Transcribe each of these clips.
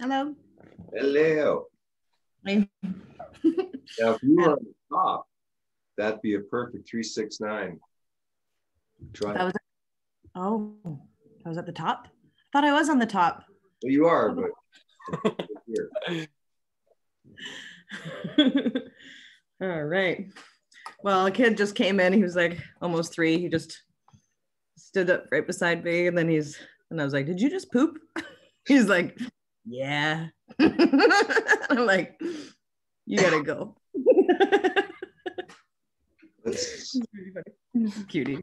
Hello. Hello. Now, if you were on the top, that'd be a perfect 369. Try. That was oh, I was at the top. I thought I was on the top. Well, you are, but here. All right. Well, a kid just came in. He was like almost three. He just stood up right beside me, and then he's and I was like, "Did you just poop?" He's like, "Yeah." I'm like, "You gotta go." Let's, He's cutie.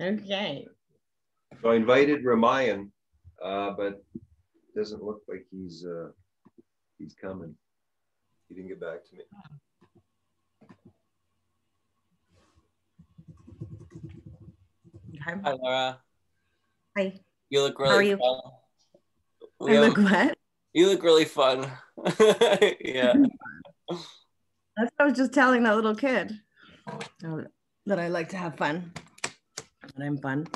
okay. so I invited Ramayan, uh, but doesn't look like he's uh, he's coming. He didn't get back to me. Okay. Hi, Lara. Hi. You look really How are you? fun. I We look what? you look really fun. yeah. That's what I was just telling that little kid. uh, That I like to have fun. That I'm fun.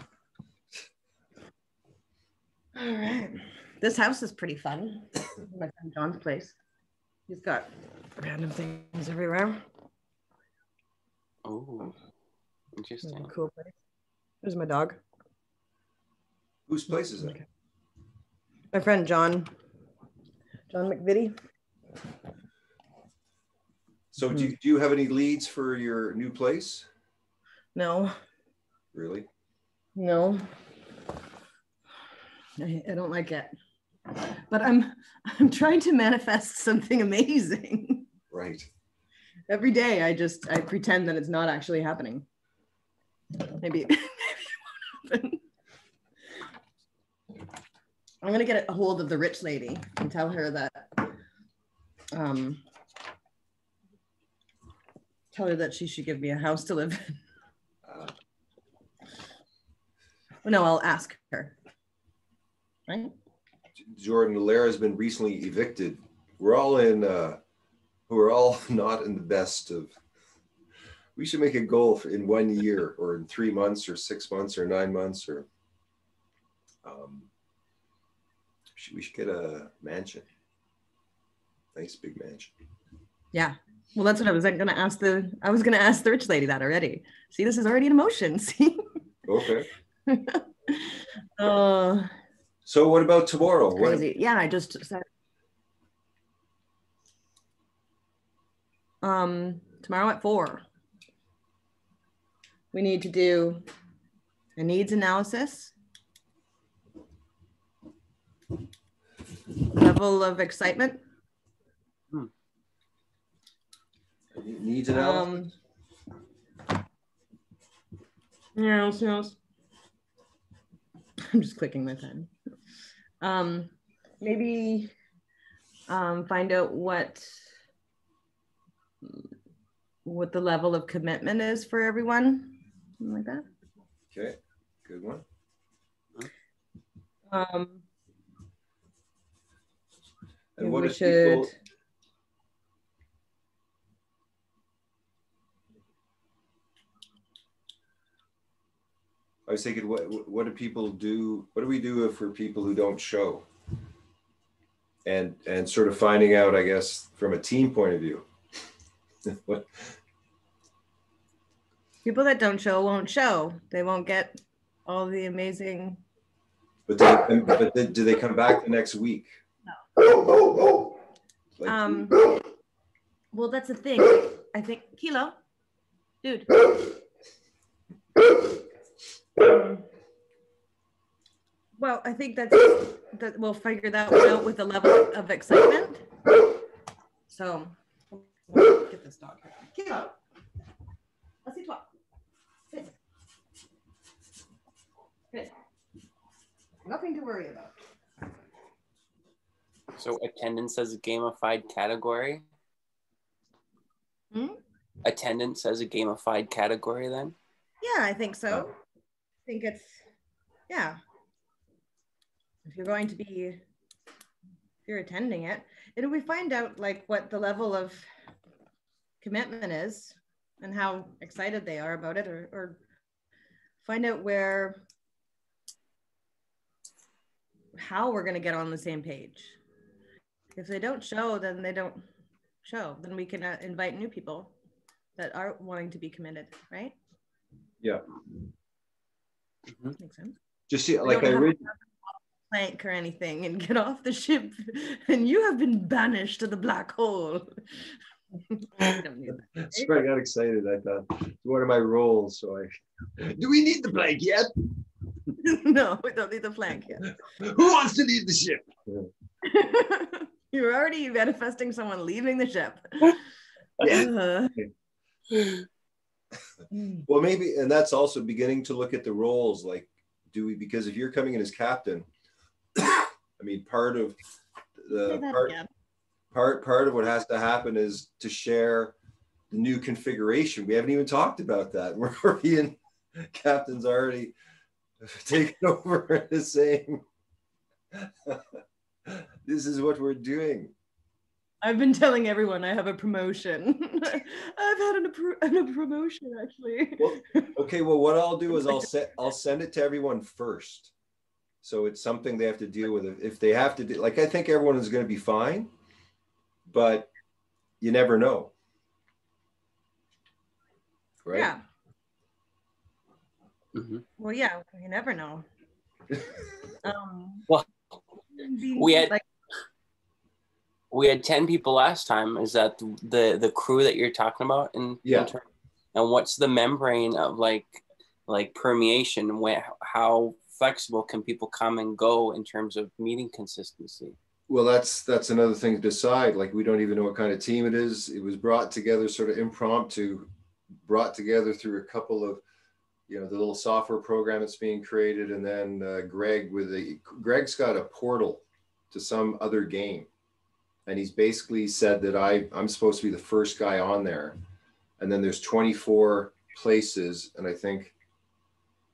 All right. This house is pretty fun. My friend John's place. He's got random things everywhere. Oh, interesting. cool place. There's my dog. Whose place is it? Okay. My friend John. John McVitie. So do you, hmm. do you have any leads for your new place? No, Really? no. I, I don't like it. But I'm I'm trying to manifest something amazing. Right. Every day I just I pretend that it's not actually happening. Maybe, maybe it won't happen. I'm gonna get a hold of the rich lady and tell her that um tell her that she should give me a house to live in. No, I'll ask her. Right? Jordan Lara has been recently evicted. We're all in. Uh, we're all not in the best of. We should make a goal in one year, or in three months, or six months, or nine months, or. Um, should, we should get a mansion. Nice big mansion. Yeah. Well, that's what I was gonna ask the I was gonna ask the rich lady that already. See, this is already an emotion. See? Okay. Oh, So what about tomorrow? What, crazy. Yeah, I just said um tomorrow at four. We need to do a needs analysis. Level of excitement. needs analysis. Um, yes, yes. I'm just clicking my pen. Um, maybe um, find out what what the level of commitment is for everyone, something like that. okay. Good one. Um, And what we if should. people? I was thinking, what what do people do? What do we do if for people who don't show? And and sort of finding out, I guess, from a team point of view. what, People that don't show won't show. They won't get all the amazing. but they, but do they come back the next week? No. Like, Um, well, that's the thing. I think Kilo, dude. Um, well, I think that's that we'll figure that one out with the level of excitement. So, get this dog here. Kilo, assieds-toi. Sit. Nothing to worry about. So attendance as a gamified category. Hmm? Attendance as a gamified category then. Yeah, I think so. I think it's, yeah. If you're going to be, if you're attending it, and we find out like what the level of commitment is and how excited they are about it, or, or find out where how we're going to get on the same page. If they don't show, then they don't show. Then we can uh, invite new people that are wanting to be committed, right? Yeah. Mhm. Makes sense. Just see, like don't I read, plank or anything and get off the ship, and you have been banished to the black hole. We don't that. so I got excited. I thought it's one of my roles. So I, do we need the plank yet? no, we don't need the flank yet. Who wants to leave the ship? You're already manifesting someone leaving the ship. Yeah. Uh, Well, maybe, and that's also beginning to look at the roles. Like, do we? Because if you're coming in as captain, I mean, part of the part, again. part part of what has to happen is to share the new configuration. We haven't even talked about that. We're already in captain's already taken over and is saying, "This is what we're doing." I've been telling everyone I have a promotion. I've had an, a promotion actually. Well, okay. Well, what I'll do is I'll set I'll send it to everyone first, so it's something they have to deal with. If they have to do, like, I think everyone is going to be fine, but you never know, right? Yeah. Mhm. Well, yeah. You never know. Um, Well, we had- like We had ten people last time. Is that the the crew that you're talking about? In, Yeah. in ter- and what's the membrane of like like permeation? When how flexible can people come and go in terms of meeting consistency? Well, that's that's another thing to decide. Like, we don't even know what kind of team it is. It was brought together sort of impromptu, brought together through a couple of, you know, the little software program that's being created, and then uh, Greg with a Greg's got a portal to some other game, and he's basically said that I I'm supposed to be the first guy on there, and then there's 24 places, and I think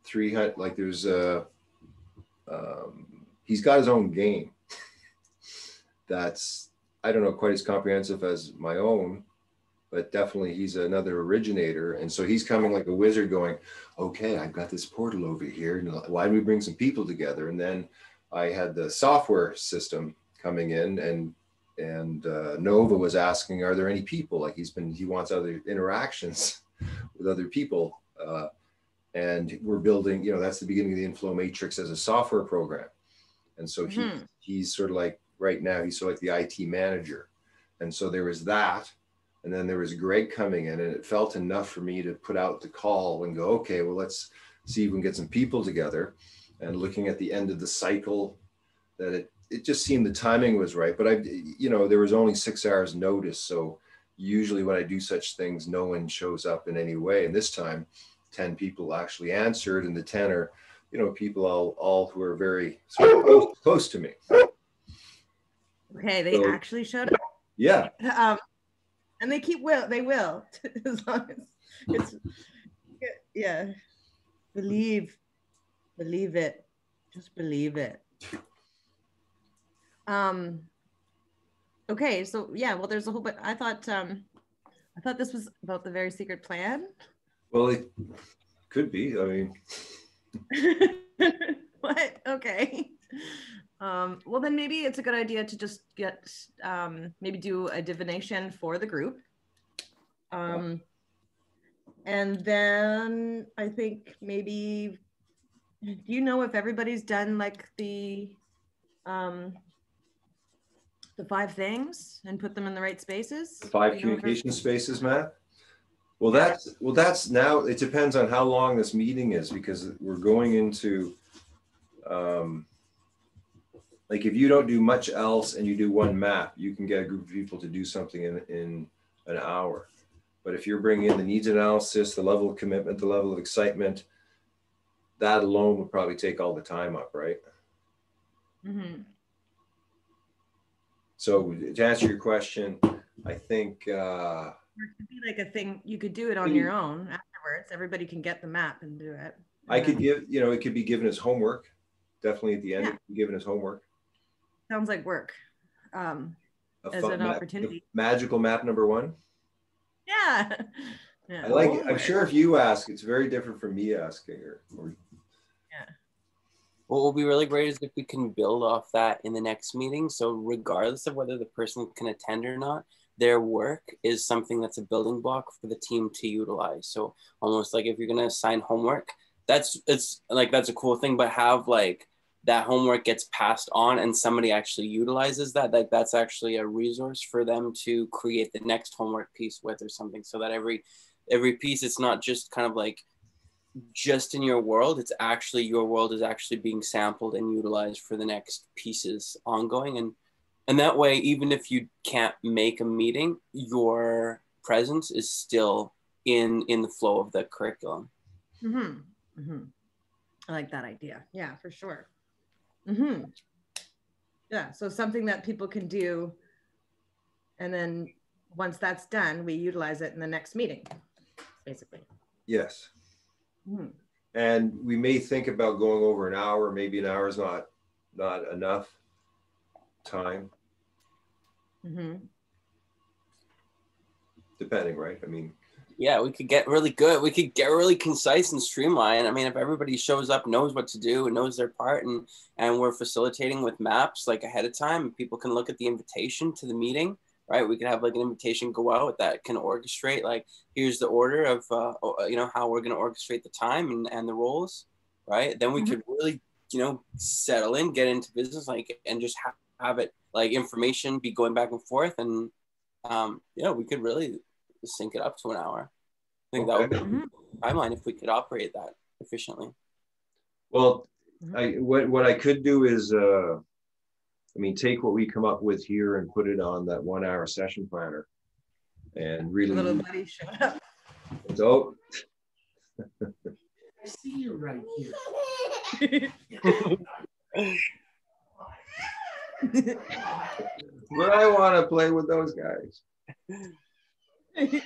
300 like there's a um, he's got his own game. That's I don't know quite as comprehensive as my own, but definitely he's another originator, and so he's coming like a wizard, going, "Okay, I've got this portal over here. Why don't we bring some people together?" And then I had the software system coming in, and and uh, Nova was asking, "Are there any people?" Like he's been he wants other interactions with other people, uh, and we're building. You know, that's the beginning of the inflow matrix as a software program, and so he Mhm. he's sort of like right now he's sort of like the IT manager. And so there was that. And then there was Greg coming in, and it felt enough for me to put out the call and go, okay, well, let's see if we can get some people together. And looking at the end of the cycle, that it it just seemed the timing was right. But I, you know, there was only six hours notice. So usually when I do such things, no one shows up in any way. And this time, 10 people actually answered, and the 10 are, you know, people all, all who are very sort of close, close to me. okay, they So- actually showed up. Yeah. Um, and they keep will. They will as long as it's yeah. Believe, believe it. Just believe it. Um. Okay, so yeah, well, there's a whole but I thought um, I thought this was about the very secret plan. Well, it could be. I mean, what? Okay. Um, well, then maybe it's a good idea to just get um, maybe do a divination for the group. Um, and then I think maybe, do you know if everybody's done like the um, the five things and put them in the right spaces? the five communication spaces, Matt. Well, that's well, that's now. It depends on how long this meeting is because we're going into, um, like if you don't do much else and you do one map, you can get a group of people to do something in in an hour. But if you're bringing in the needs analysis, the level of commitment, the level of excitement, that alone would probably take all the time up, right? Mhm. So to answer your question, I think. Uh, it could be like a thing you could do it on Maybe- your own afterwards. Everybody can get the map and do it. I could give, you know, it could be given as homework. Definitely at the end, Yeah. it could be given as homework. Sounds like work. Um, A As fun an map- opportunity. Magical map number one. yeah, Yeah. I like. I'm sure if you ask, it's very different from me asking her. Or, What will be really great is if we can build off that in the next meeting. So regardless of whether the person can attend or not, their work is something that's a building block for the team to utilize. So almost like if you're gonna assign homework, that's it's like that's a cool thing, but have like that homework gets passed on and somebody actually utilizes that, like that's actually a resource for them to create the next homework piece with or something. So that every every piece it's not just kind of like just in your world it's actually your world is actually being sampled and utilized for the next pieces ongoing and and that way even if you can't make a meeting your presence is still in in the flow of the curriculum Mm-hmm. Mm-hmm. I like that idea. Yeah, for sure. Mm-hmm. Yeah. So something that people can do, and then once that's done, we utilize it in the next meeting, basically. yes, Mhm. and we may think about going over an hour. Maybe an hour is not not enough time, Mm-hmm. depending, right? I mean, yeah we could get really good we could get really concise and streamlined. I mean if everybody shows up knows what to do and knows their part and and we're facilitating with maps like ahead of time people can look at the invitation to the meeting right? We could have like an invitation go out that can orchestrate like here's the order of uh, you know how we're going to orchestrate the time and, and the roles right? Then we Mhm. could really you know settle in get into business like and just have, have it like information be going back and forth and um you know we could really sync it up to an hour i think that would be Mhm. a timeline if we could operate that efficiently well, Mhm. I what what I could do is, uh, I mean, take what we come up with here and put it on that one hour session planner, and really. Little buddy showed up. So I see you right here. but I want to play with those guys.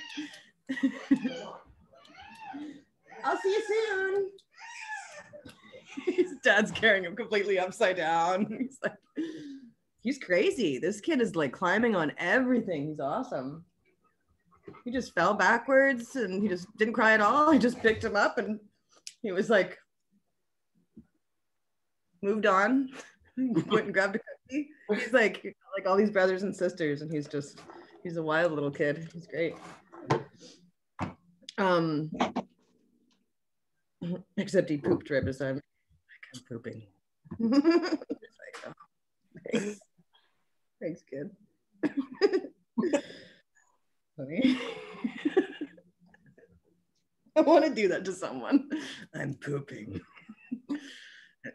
I'll see you soon. His dad's carrying him completely upside down. He's like, he's crazy. This kid is like climbing on everything. He's awesome. He just fell backwards and he just didn't cry at all. He just picked him up and he was like, moved on, went and grabbed a cookie. He's like, like all these brothers and sisters, and he's just, he's a wild little kid. He's great. Um, except he pooped right beside me. Like, I'm pooping. Like, oh, thanks. Thanks, kid. Funny. I want to do that to someone. I'm pooping.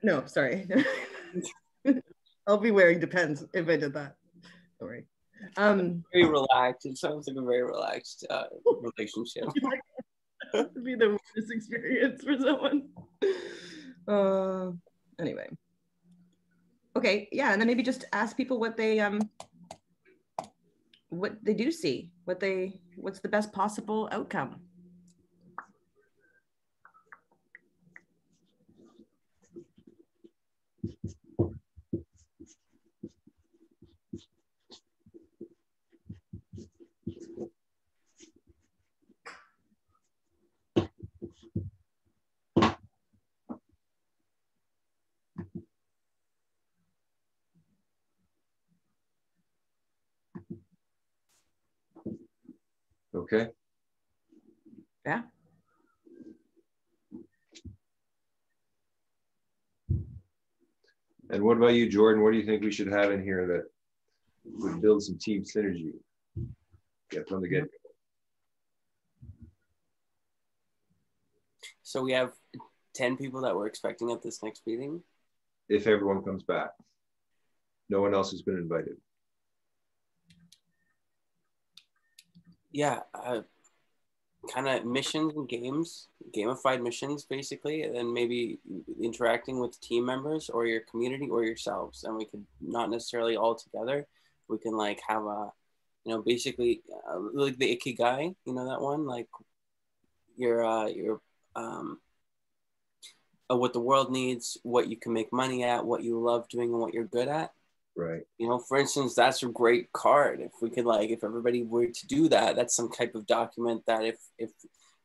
no, sorry. I'll be wearing depends if I did that. Don't worry. Um, very relaxed it sounds like a very relaxed uh, relationship would be the worst experience for someone. Uh, anyway. Okay, yeah, and then maybe just ask people what they um what they do see, what they what's the best possible outcome. Okay. Yeah. And what about you, Jordan? What do you think we should have in here that would build some team synergy? Get from the get. so we have 10 people that we're expecting at this next meeting If everyone comes back, no one else has been invited. Yeah uh, kind of missions and games gamified missions basically and then maybe interacting with team members or your community or yourselves and we could not necessarily all together we can like have a you know basically uh, like the ikigai you know that one? Like your uh your um uh, what the world needs what you can make money at what you love doing and what you're good at Right. You know, for instance, that's a great card. If we could like, if everybody were to do that, that's some type of document that if if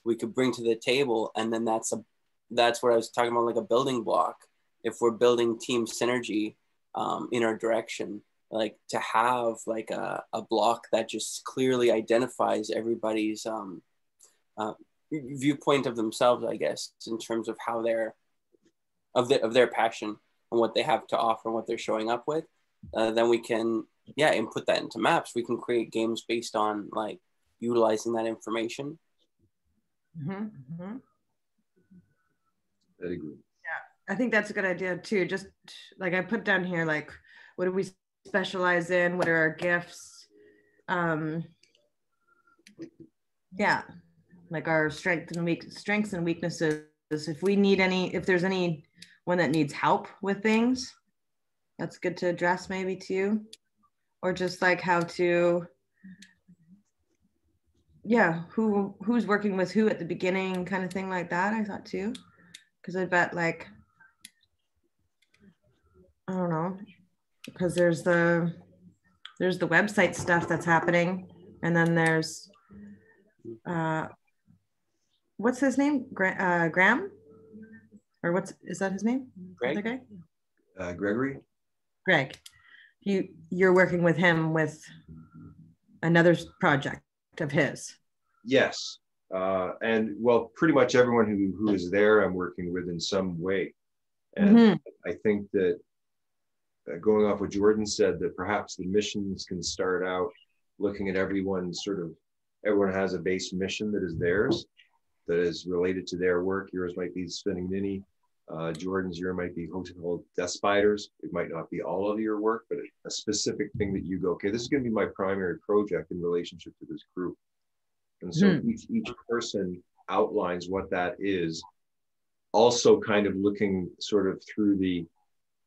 we could bring to the table, and then that's a that's what I was talking about, like a building block. If we're building team synergy um, in our direction, like to have like a, a block that just clearly identifies everybody's um, uh, viewpoint of themselves, I guess, in terms of how they're of the, of their passion and what they have to offer and what they're showing up with uh, then we can yeah input that into maps we can create games based on like utilizing that information Mm-hmm, mm-hmm. I agree. I think that's a good idea too. Just like I put down here, like what do we specialize in? What are our gifts? Um, yeah, like our strengths and weak strengths and weaknesses. If we need any, if there's any one that needs help with things, that's good to address maybe to you, or just like how to, yeah, who who's working with who at the beginning, kind of thing like that. I thought too, because I bet like I don't know, because there's the there's the website stuff that's happening, and then there's uh, what's his name? Gra- uh, Graham, or what's is that his name? Greg? Uh, Gregory? Greg. You you're working with him with another project of his. Yes. Uh, and well, pretty much everyone who, who is there, I'm working with in some way. And Mhm. I think that uh, going off what Jordan said, that perhaps the missions can start out looking at everyone sort of, everyone has a base mission that is theirs, that is related to their work. Yours might be spinning Ninny. Uh, Jordan's year might be Hotel Death Spiders. It might not be all of your work, but a specific thing that you go, okay, this is going to be my primary project in relationship to this group. And so each, each person outlines what that is, also kind of looking sort of through the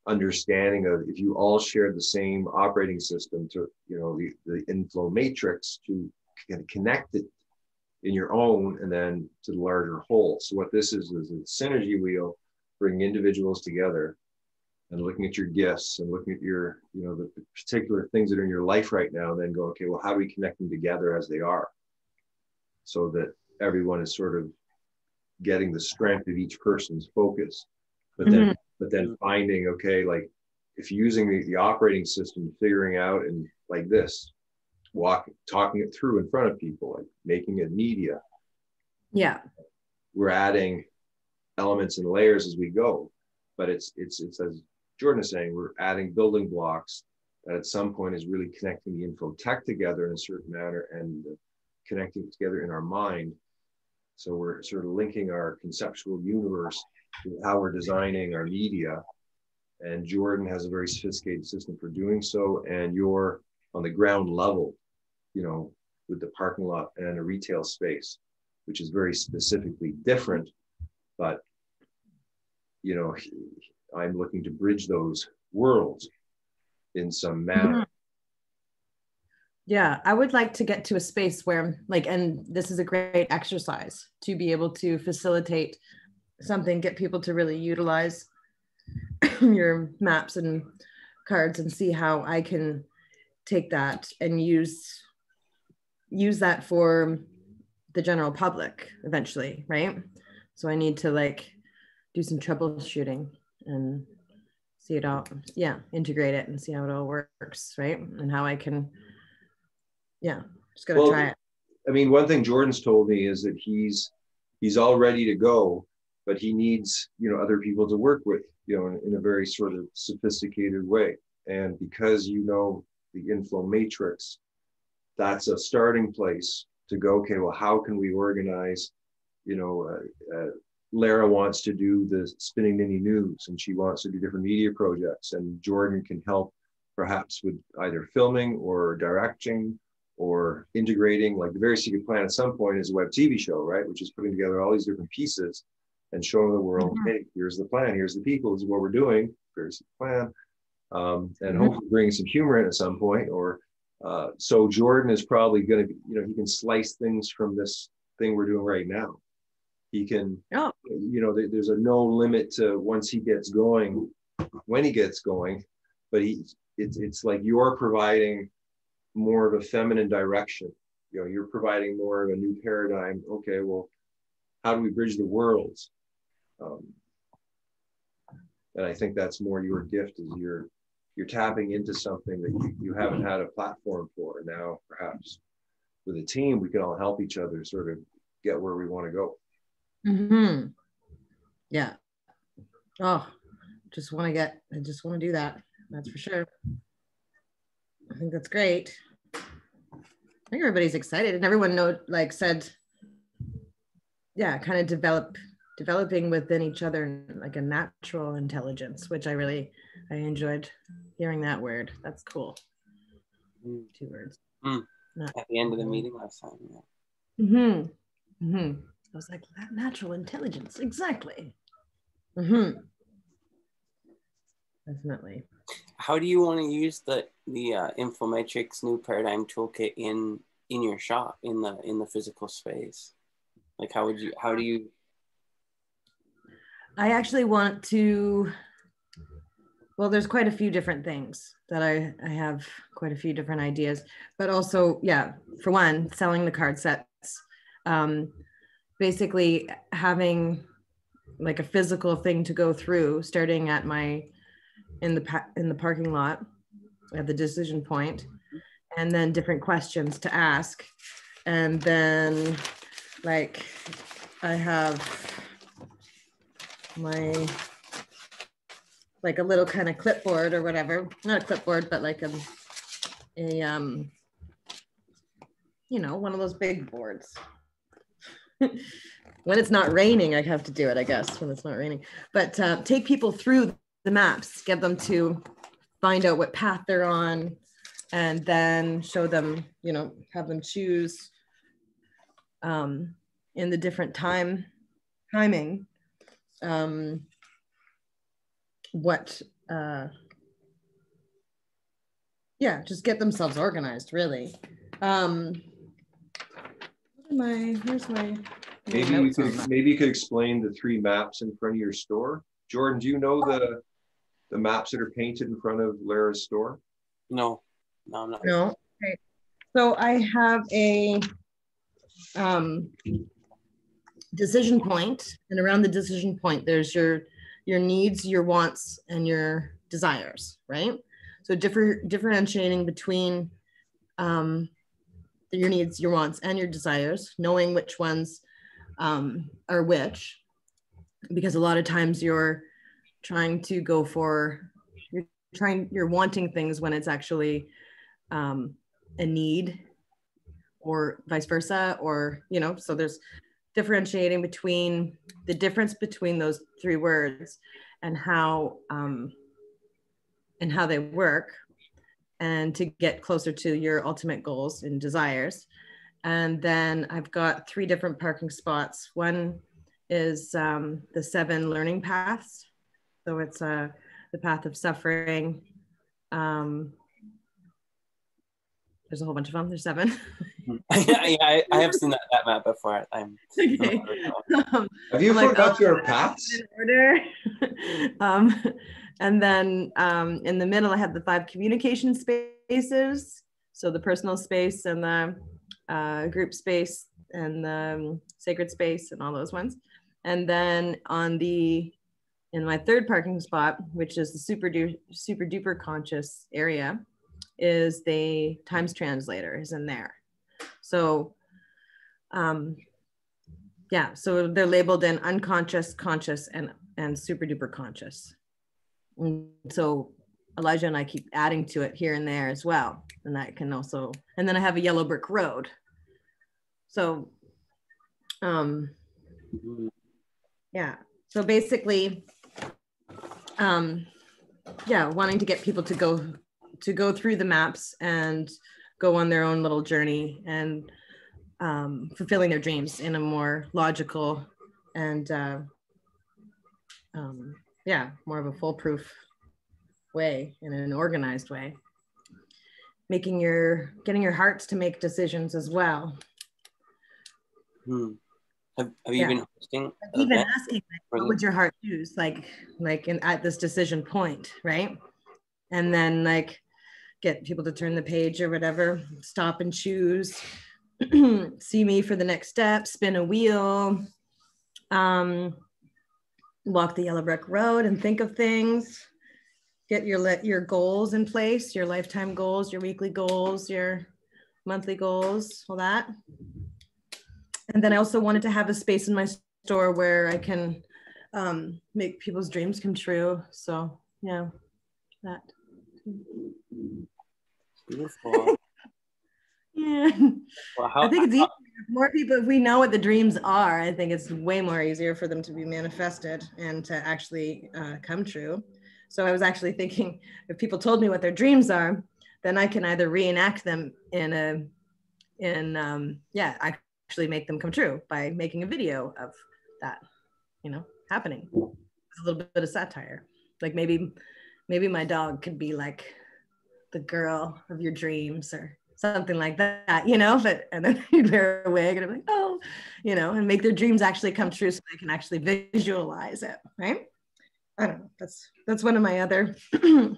understanding of if you all shared the same operating system to, you know, the, the inflow matrix to connect it in your own and then to the larger whole. So what this is is a synergy wheel, bringing individuals together and looking at your gifts and looking at your, you know, the particular things that are in your life right now, and then go, okay, well, how do we connect them together as they are? So that everyone is sort of getting the strength of each person's focus. But then mm-hmm. but then finding, okay, like if using the, the operating system, figuring out and like this, walk talking it through in front of people, like making it media, Yeah. we're adding elements and layers as we go. But it's it's it's as Jordan is saying, we're adding building blocks that at some point is really connecting the info tech together in a certain manner and connecting it together in our mind. So we're sort of linking our conceptual universe to how we're designing our media. And Jordan has a very sophisticated system for doing so. And you're on the ground level, you know, with the parking lot and a retail space, which is very specifically different. But, you know, I'm looking to bridge those worlds in some manner. Mm-hmm. Yeah, I would like to get to a space where, like, and this is a great exercise to be able to facilitate something, get people to really utilize your maps and cards and see how I can take that and use use that for the general public eventually, right? So I need to like do some troubleshooting and see it all, yeah, integrate it and see how it all works, right? And how I can yeah, just gotta Well, try it. I mean, one thing Jordan's told me is that he's he's all ready to go, but he needs you know other people to work with, you know, in, in a very sort of sophisticated way. And because you know the inflow matrix, that's a starting place to go. Okay, well, how can we organize? You know, uh, uh, Lara wants to do the spinning mini news, and she wants to do different media projects, and Jordan can help perhaps with either filming or directing or integrating like the very secret plan at some point is a web tv show right which is putting together all these different pieces and showing the world Mhm. hey here's the plan here's the people this is what we're doing very secret plan um, and Mhm. hopefully bring some humor in at some point or uh, so jordan is probably going to be you know he can slice things from this thing we're doing right now he can Oh. you know there- there's a no limit to once he gets going when he gets going but he it's it's like you're providing more of a feminine direction. You know, you're providing more of a new paradigm. Okay, well, how do we bridge the worlds? Um, and I think that's more your gift is you're you're tapping into something that you, you haven't had a platform for. Now perhaps with a team, we can all help each other sort of get where we want to go. Mm-hmm. Yeah. Oh, just want to get, I just want to do that. That's for sure. I think that's great. I think everybody's excited and everyone know like said, yeah, kind of develop developing within each other like a natural intelligence, which I really I enjoyed hearing that word. That's cool. Mm. Two words. Mm. At the end of the meeting last time. Yeah. Mm-hmm. Mm-hmm. I was like, that natural intelligence, exactly. Mm-hmm. Definitely. How do you want to use the the uh, inflow matrix new paradigm toolkit in in your shop in the in the physical space? Like, how would you? How do you? I actually want to. Well, there's quite a few different things that I I have quite a few different ideas, but also, yeah, for one, selling the card sets. Um, basically having like a physical thing to go through starting at my in the in the parking lot at the decision point and then different questions to ask. And then like i have my like a little kind of clipboard or whatever. Not a clipboard but like a a um you know one of those big boards when it's not raining, I have to do it, I guess, when it's not raining. But uh, take people through the maps, get them to find out what path they're on, and then show them, you know, have them choose um, in the different time timing um, what, uh, yeah, just get themselves organized, really. Um, my where's my maybe you could maybe you could explain the three maps in front of your store jordan do you know the the maps that are painted in front of lara's store no no I'm not. no okay. so i have a um decision point and around the decision point there's your your needs your wants and your desires right so different differentiating between um your needs, your wants, and your desires, knowing which ones um, are which, because a lot of times you're trying to go for, you're trying, you're wanting things when it's actually um, a need or vice versa, or, you know, so there's differentiating between the difference between those three words and how um, and how they work and to get closer to your ultimate goals and desires. And then I've got three different parking spots. One is um, the seven learning paths. So it's uh, the path of suffering. Um, there's a whole bunch of them. There's seven. yeah, I, I, have seen that, that map before. I'm, okay. Um, have you I'm forgot like, your paths? In order. um, and then um, in the middle, I have the five communication spaces. So the personal space and the uh, group space and the um, sacred space and all those ones. And then on the, in my third parking spot, which is the super, du- super duper conscious area, is the times translator is in there. So um, yeah, so they're labeled in unconscious, conscious, and, and super duper conscious. And so Elijah and I keep adding to it here and there as well. And that can also, and then I have a yellow brick road. So, um, yeah. So basically, um, yeah, wanting to get people to go to go through the maps and go on their own little journey and um, fulfilling their dreams in a more logical and uh, um, yeah, more of a foolproof way in an organized way. Making your getting your hearts to make decisions as well. Hmm. Have, have you yeah. been hosting? Even asking, like, what would your heart choose? Like, like in, at this decision point, right? and then like get people to turn the page or whatever, stop and choose, see me for the next step, spin a wheel, um, walk the yellow brick road and think of things, get your let your goals in place, your lifetime goals, your weekly goals, your monthly goals, all that. And then I also wanted to have a space in my store where I can um, make people's dreams come true. So yeah, that. Beautiful. Yeah. Well, how, I think it's easier. More people, if we know what the dreams are, I think it's way more easier for them to be manifested and to actually uh, come true. So I was actually thinking if people told me what their dreams are, then I can either reenact them in a, in, um, yeah, actually make them come true by making a video of that, you know, happening. A little bit of satire. Like maybe, maybe my dog could be like the girl of your dreams or something like that, you know, but and then you'd wear a wig and I'm like, oh, you know, and make their dreams actually come true so they can actually visualize it, right? I don't know. That's that's one of my other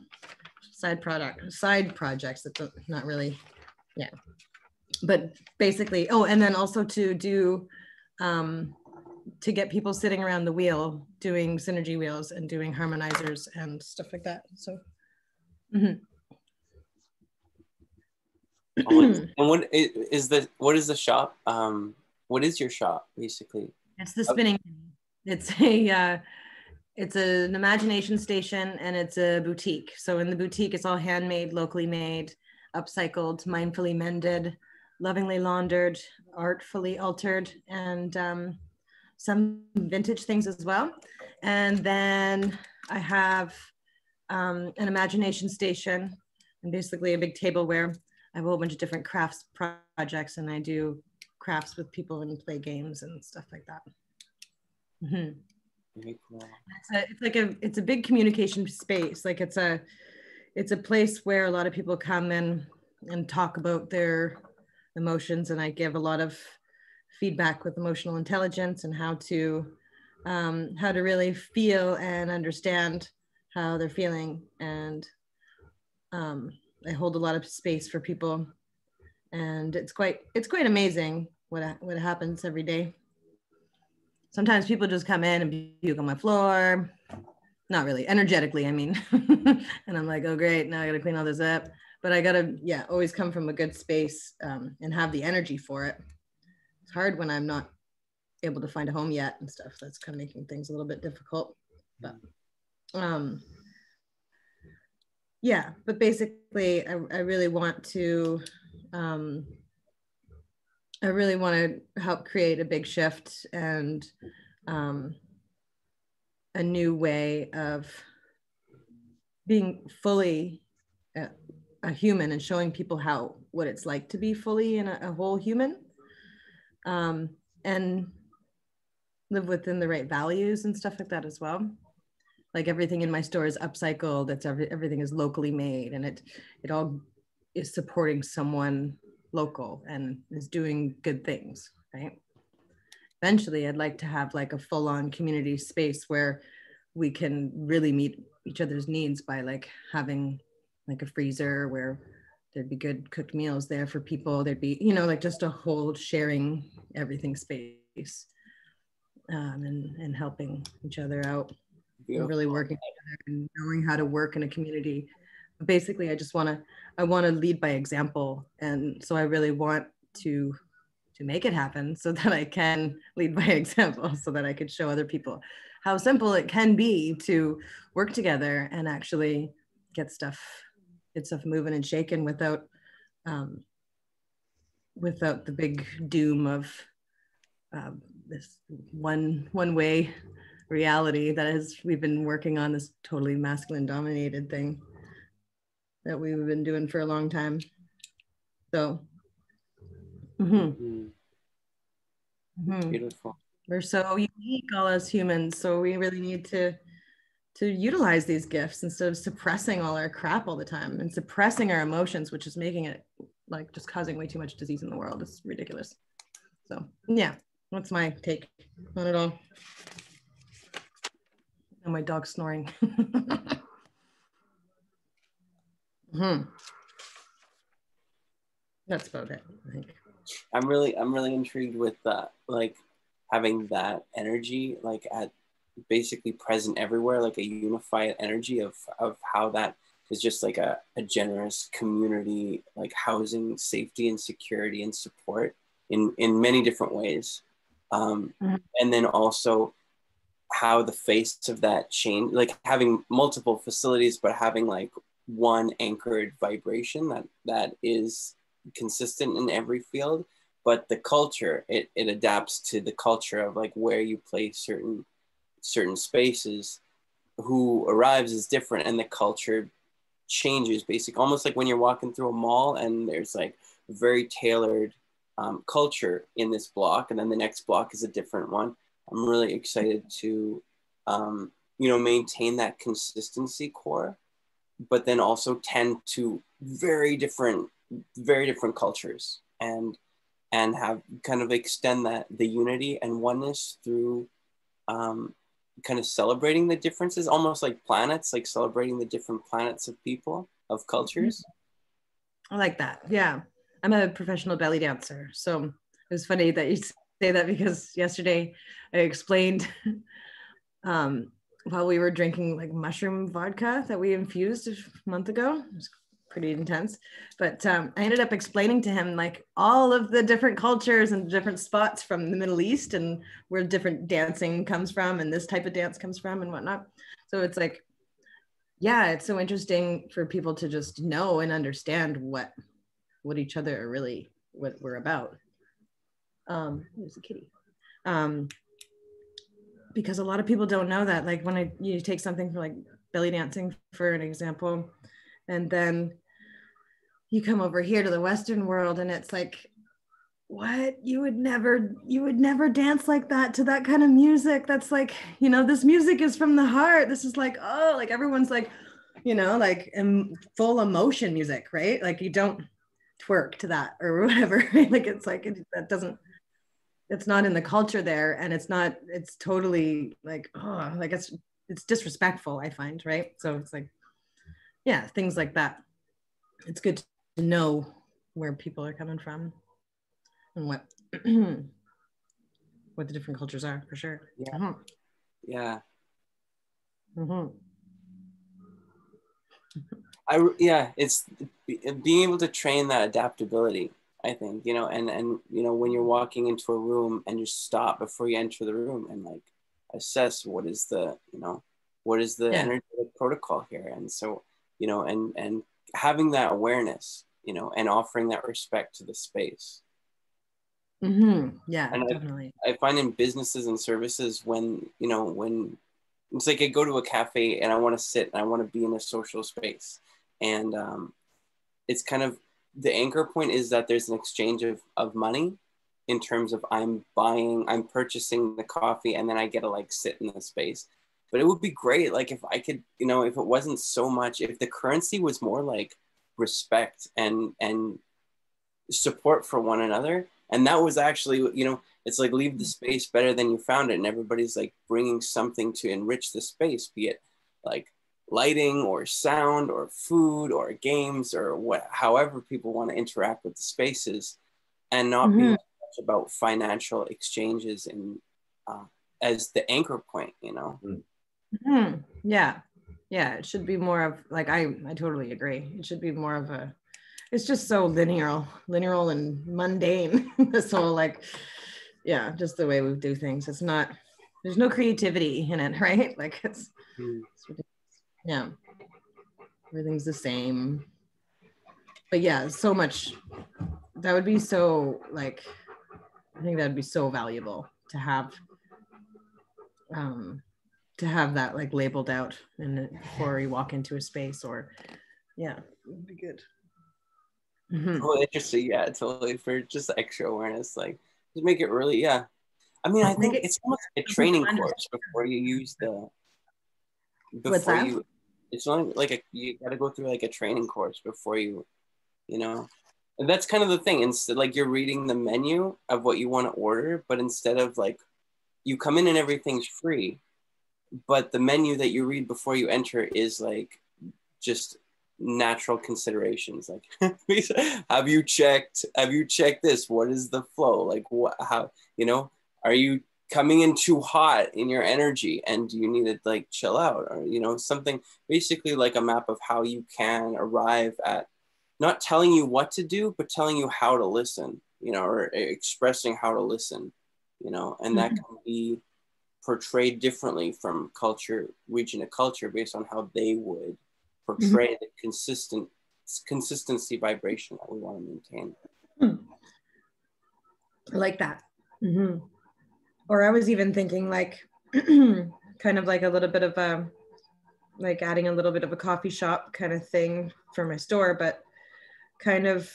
side product side projects that's not really, yeah. But basically, oh, and then also to do um to get people sitting around the wheel doing synergy wheels and doing harmonizers and stuff like that. So mm-hmm. Oh, and what is the what is the shop? Um, what is your shop basically? It's the spinning. It's a uh, it's an imagination station and it's a boutique. So in the boutique, it's all handmade, locally made, upcycled, mindfully mended, lovingly laundered, artfully altered, and um, some vintage things as well. And then I have um, an imagination station and basically a big table where I have a whole bunch of different crafts projects and I do crafts with people and play games and stuff like that. Mm-hmm. Cool. It's, a, it's like a it's a big communication space. Like it's a it's a place where a lot of people come in and talk about their emotions, and I give a lot of feedback with emotional intelligence and how to um, how to really feel and understand how they're feeling and um, I hold a lot of space for people, and it's quite it's quite amazing what what happens every day. Sometimes people just come in and puke on my floor, not really energetically. I mean, and I'm like, oh great, now I got to clean all this up. But I gotta yeah, always come from a good space um, and have the energy for it. It's hard when I'm not able to find a home yet and stuff. That's kind of making things a little bit difficult. But um, yeah, but basically, I, I really want to, um, I really want to help create a big shift and um, a new way of being fully a, a, human and showing people how what it's like to be fully and a, a whole human um, and live within the right values and stuff like that as well like everything in my store is upcycled it's every, everything is locally made and it it all is supporting someone local and is doing good things right? Eventually i'd like to have like a full-on community space where we can really meet each other's needs by like having like a freezer where there'd be good cooked meals there for people. There'd be you know like just a whole sharing everything space um, and and helping each other out Really working together and knowing how to work in a community. Basically, I just want to I want to lead by example, and so I really want to to make it happen so that I can lead by example, so that I could show other people how simple it can be to work together and actually get stuff get stuff moving and shaking without um, without the big doom of um, this one one way reality that is we've been working on this totally masculine dominated thing that we've been doing for a long time. So mm-hmm. Mm-hmm. beautiful. We're so unique all as humans so we really need to to utilize these gifts instead of suppressing all our crap all the time and suppressing our emotions which is making it like just causing way too much disease in the world. It's ridiculous. So yeah that's my take on it all and my dog's snoring. hmm That's about it, I think. I'm really I'm really intrigued with that, like having that energy like at basically present everywhere, like a unified energy of of how that is just like a, a generous community, like housing, safety and security and support in in many different ways. Um, Mhm. and then also how the face of that change, like having multiple facilities, but having like one anchored vibration that that is consistent in every field. But the culture it, it adapts to the culture of like where you place certain certain spaces. Who arrives is different and the culture changes basic almost like when you're walking through a mall and there's like very tailored um, culture in this block and then the next block is a different one i'm really excited to um, you know maintain that consistency core but then also tend to very different very different cultures and and have kind of extend that the unity and oneness through um, kind of celebrating the differences almost like planets like celebrating the different planets of people of cultures I like that. Yeah. I'm a professional belly dancer. So it was funny that you say that because yesterday I explained um, while we were drinking like mushroom vodka that we infused a month ago. It was pretty intense. But um, I ended up explaining to him like all of the different cultures and different spots from the Middle East and where different dancing comes from and this type of dance comes from and whatnot. So it's like, yeah, it's so interesting for people to just know and understand what what each other are really what we're about. Um, a kitty. Um, because a lot of people don't know that. Like when I you take something from like belly dancing for an example, and then you come over here to the Western world and it's like, what? You would never, you would never dance like that to that kind of music. That's like, you know, this music is from the heart. This is like, oh, like everyone's like, you know, like em- full emotion music, right? Like you don't twerk to that or whatever. like it's like it, that doesn't it's not in the culture there and it's not it's totally like oh like it's it's disrespectful i find right so it's like yeah things like that it's good to know where people are coming from and what what the different cultures are for sure Yeah. Mhm. yeah Mhm. I yeah, it's being able to train that adaptability. I think you know, and and you know, when you're walking into a room and you stop before you enter the room and like assess what is the you know what is the Yeah. energetic protocol here, and so you know, and and having that awareness, you know, and offering that respect to the space. Mhm. yeah And I- definitely I find in businesses and services when you know when it's like I go to a cafe and I want to sit and I want to be in a social space, and um, it's kind of the anchor point is that there's an exchange of of money in terms of I'm buying, I'm purchasing the coffee, and then I get to like sit in the space. But it would be great, like if I could, you know, if it wasn't so much, if the currency was more like respect and and support for one another, and that was actually, you know, it's like leave the space better than you found it and everybody's like bringing something to enrich the space be it like lighting or sound or food or games or what however people want to interact with the spaces and not be Mhm. much about financial exchanges and uh, as the anchor point you know? Mhm. yeah. Yeah it should be more of like i i totally agree. It should be more of a it's just so linear linear and mundane. This whole like yeah just the way we do things. It's not there's no creativity in it right? Like it's, it's ridiculous. Yeah. Everything's the same. But yeah so much that would be so like i think that would be so valuable to have um to have that like labeled out and before you walk into a space or yeah. It would be good. Mhm. oh interesting. Yeah totally. For just extra awareness like just make it really yeah. I mean i Make think it- it's almost like a training course before you use the before What's that? you it's only like a you got to go through like a training course before you you know? And that's kind of the thing instead like you're reading the menu of what you want to order but instead of like you come in and everything's free but the menu that you read before you enter is like just natural considerations like have you checked have you checked this? What is the flow? Like what how you know? Are you coming in too hot in your energy and you need to like chill out or you know something basically like a map of how you can arrive at not telling you what to do but telling you how to listen you know or expressing how to listen you know and that Mm-hmm. can be portrayed differently from culture region to culture based on how they would portray Mm-hmm. the consistent consistency vibration that we want to maintain I like that. Mhm. Or I was even thinking like kind of like a little bit of a like adding a little bit of a coffee shop kind of thing for my store, but kind of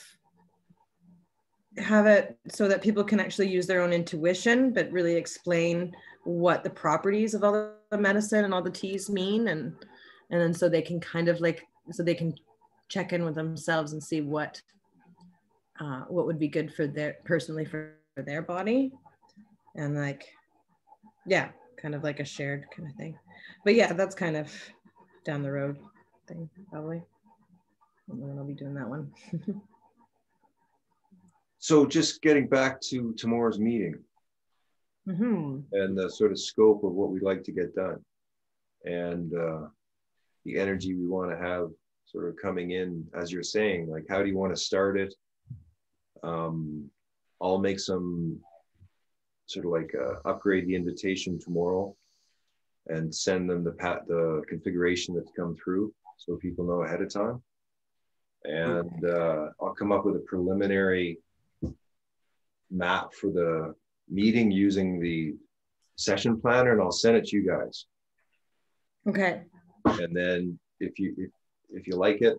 have it so that people can actually use their own intuition, but really explain what the properties of all the medicine and all the teas mean. And and then so they can kind of like so they can check in with themselves and see what uh, what would be good for their personally for, for their body and like yeah kind of like a shared kind of thing. But yeah that's kind of down the road thing probably. I don't when i'll be doing that one. So just getting back to tomorrow's meeting hmm and the sort of scope of what we'd like to get done and uh, the energy we want to have sort of coming in, as you're saying, like how do you want to start it? Um, I'll make some sort of like uh, upgrade the invitation tomorrow and send them the pat the configuration that's come through so people know ahead of time. And uh, I'll come up with a preliminary map for the meeting using the session planner and I'll send it to you guys. okay And then if you if, if you like it,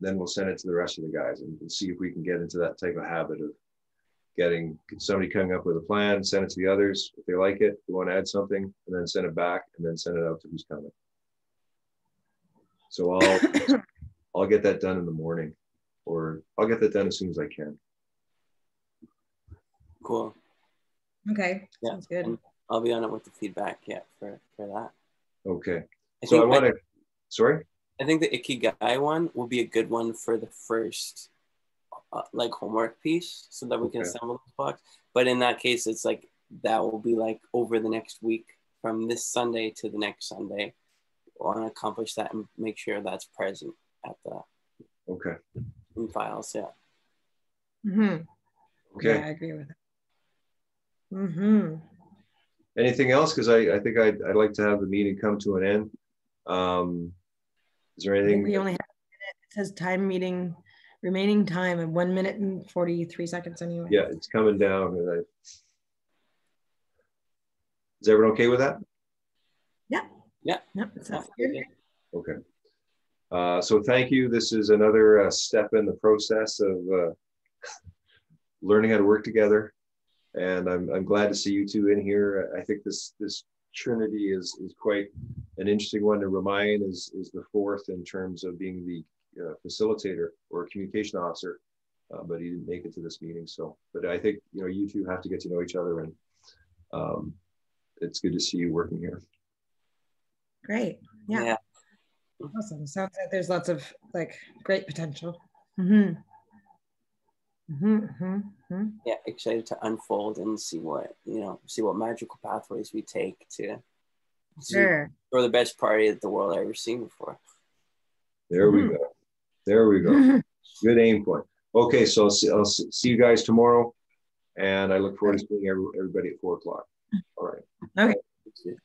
then we'll send it to the rest of the guys and, and see if we can get into that type of habit of getting somebody coming up with a plan, send it to the others. If they like it, they want to add something, and then send it back and then send it out to who's coming. So I'll I'll get that done in the morning or I'll get that done as soon as I can. cool okay Yeah, sounds good i'll be on it with the feedback yeah for for that Okay. I So I think, want to sorry? I think the ikigai one will be a good one for the first uh, like homework piece so that we can Okay. assemble those box. but in that case it's like that will be like over the next week from this sunday to the next sunday we want to accomplish that and make sure that's present at the Okay. in files yeah Mm-hmm. Okay. yeah i agree with that mm-hmm Anything else? Because I, I think I'd, I'd like to have the meeting come to an end. Um, is there anything? we only have a minute. It says time meeting, remaining time of one minute and 43 seconds anyway. Yeah, it's coming down. I, is everyone okay with that? Yep, it sounds good. Okay. Uh, so thank you. This is another uh, step in the process of uh, learning how to work together. And I'm, I'm glad to see you two in here. I think this this Trinity is is quite an interesting one. to remind is is the fourth in terms of being the facilitator or communication officer, uh, but he didn't make it to this meeting. So, but I think you know you two have to get to know each other, and um, it's good to see you working here. Great. Yeah. Yeah. Awesome. Sounds like there's lots of like great potential. Mm-hmm. Mm-hmm, mm-hmm, mm-hmm. yeah excited to unfold and see what you know see what magical pathways we take to to Sure. for the best party that the world I've ever seen before There we Mhm. go. There we go. Good aim point. Okay, so I'll see, I'll see you guys tomorrow, and I look forward to seeing everybody at four o'clock. All right. Okay.